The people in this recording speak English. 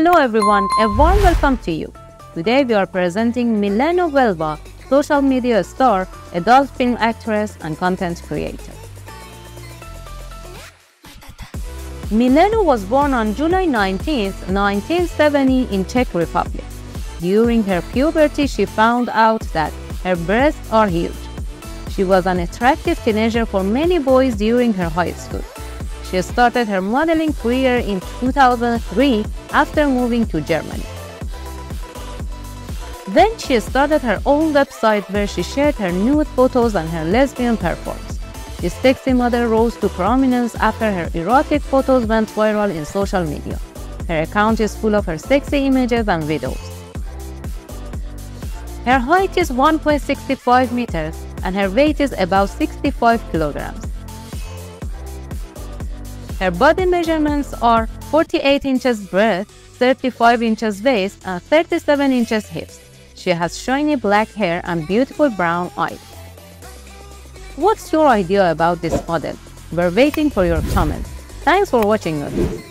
Hello everyone, a warm welcome to you. Today we are presenting Milena Velba, social media star, adult film actress, and content creator. Milena was born on July 19, 1970 in Czech Republic. During her puberty, she found out that her breasts are huge. She was an attractive teenager for many boys during her high school. She started her modeling career in 2003 after moving to Germany. Then she started her own website where she shared her nude photos and her lesbian performance. This sexy model rose to prominence after her erotic photos went viral in social media. Her account is full of her sexy images and videos. Her height is 1.65 meters and her weight is about 65 kilograms. Her body measurements are 48 inches breadth, 35 inches waist, and 37 inches hips. She has shiny black hair and beautiful brown eyes. What's your idea about this model? We're waiting for your comments. Thanks for watching us.